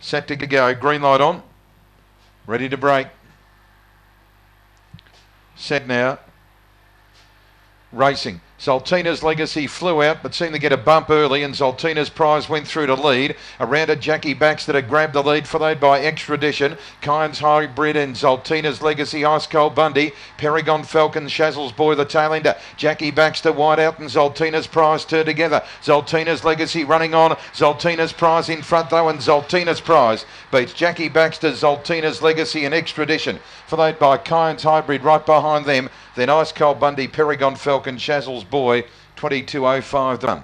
Set to go. Green light on. Ready to break. Set now. Racing. Zoltina's legacy flew out, but seemed to get a bump early, and Zoltina's prize went through to lead. Around it, Jackie Baxter had grabbed the lead, followed by Extradition, Kynes Hybrid, and Zoltina's legacy Ice Cold Bundy. Paragon Falcon, Shazzles Boy, the tail ender. Jackie Baxter wide out, and Zoltina's prize turned together. Zoltina's legacy running on. Zoltina's prize in front, though, and Zoltina's prize beats Jackie Baxter, Zoltina's legacy, and Extradition, followed by Kynes Hybrid right behind them. Then Ice Cold Bundy, Paragon Falcon, Shazzles Boy, 22.05 done.